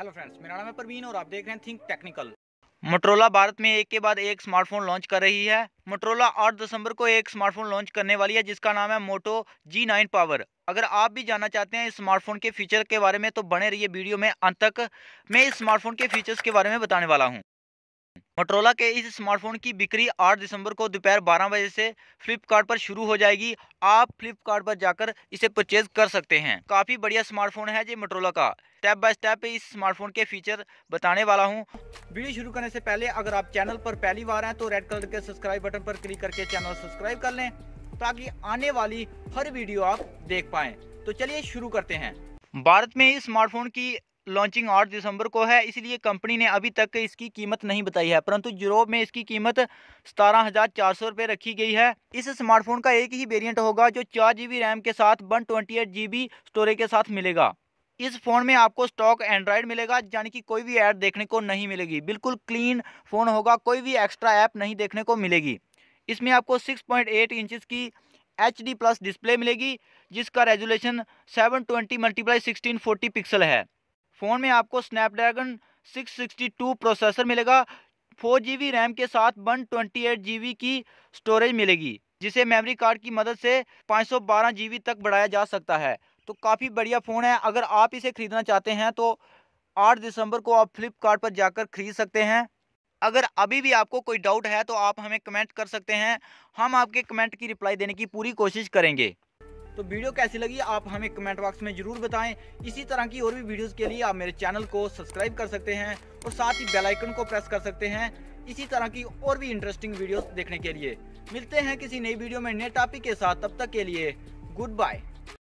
Hello friends मेरा नाम है परवीन और आप देख रहे हैं थिंक टेक्निकल मोटरोला भारत में एक के बाद एक स्मार्टफ़ोन लॉन्च कर रही है। मोटरोला 8 दिसंबर को एक स्मार्टफ़ोन लॉन्च करने वाली है, जिसका नाम है मोटो जी नाइन पावर अगर आप भी जानना चाहते हैं इस स्मार्टफ़ोन के फीचर के बारे में तो बने रहिए वीडियो में अंत तक। मैं इस स्मार्टफ़ोन के फीचर्स के बारे में बताने वाला हूँ। मोटरोला के इस स्मार्टफ़ोन की बिक्री 8 दिसंबर को दोपहर 12 बजे से फ्लिपकार्ट पर शुरू हो जाएगी। आप फ्लिपकार्ट पर जाकर इसे परचेज कर सकते हैं। काफ़ी बढ़िया स्मार्टफ़ोन है जी मोटरोला का। स्टेप बाय स्टेप इस स्मार्टफ़ोन के फीचर बताने वाला हूँ। वीडियो शुरू करने से पहले अगर आप चैनल पर पहली बार हैं तो रेड कलर के सब्सक्राइब बटन पर क्लिक करके चैनल सब्सक्राइब कर लें, ताकि आने वाली हर वीडियो आप देख पाएँ। तो चलिए शुरू करते हैं। भारत में इस स्मार्टफ़ोन की लॉन्चिंग 8 दिसंबर को है, इसलिए कंपनी ने अभी तक इसकी कीमत नहीं बताई है, परंतु यूरोप में इसकी कीमत सतारह हज़ार चार सौ रुपये रखी गई है। इस स्मार्टफ़ोन का एक ही वेरिएंट होगा, जो चार जी रैम के साथ वन ट्वेंटी एट स्टोरेज के साथ मिलेगा। इस फ़ोन में आपको स्टॉक एंड्रॉयड मिलेगा, यानी कि कोई भी ऐड देखने को नहीं मिलेगी। बिल्कुल क्लीन फ़ोन होगा, कोई भी एक्स्ट्रा ऐप नहीं देखने को मिलेगी। इसमें आपको 6.8 पॉइंट इंचज़ की एच डी प्लस डिस्प्ले मिलेगी, जिसका resolution 720 twenty multiply sixteen pixel है। फ़ोन में आपको स्नैपड्रैगन 662 प्रोसेसर मिलेगा फोर जी रैम के साथ वन ट्वेंटी की स्टोरेज मिलेगी, जिसे मेमोरी कार्ड की मदद से पाँच सौ बारह जी तक बढ़ाया जा सकता है। तो काफ़ी बढ़िया फ़ोन है। अगर आप इसे ख़रीदना चाहते हैं तो 8 दिसंबर को आप फ्लिपकार्ट पर जाकर ख़रीद सकते हैं। अगर अभी भी आपको कोई डाउट है तो आप हमें कमेंट कर सकते हैं। हम आपके कमेंट की रिप्लाई देने की पूरी कोशिश करेंगे। तो वीडियो कैसी लगी, आप हमें कमेंट बॉक्स में ज़रूर बताएँ। इसी तरह की और भी वीडियोस के लिए आप मेरे चैनल को सब्सक्राइब कर सकते हैं और साथ ही बेल आइकन को प्रेस कर सकते हैं। इसी तरह की और भी इंटरेस्टिंग वीडियोस देखने के लिए। मिलते हैं किसी नई वीडियो में नए टॉपिक के साथ। तब तक के लिए, गुड बाय।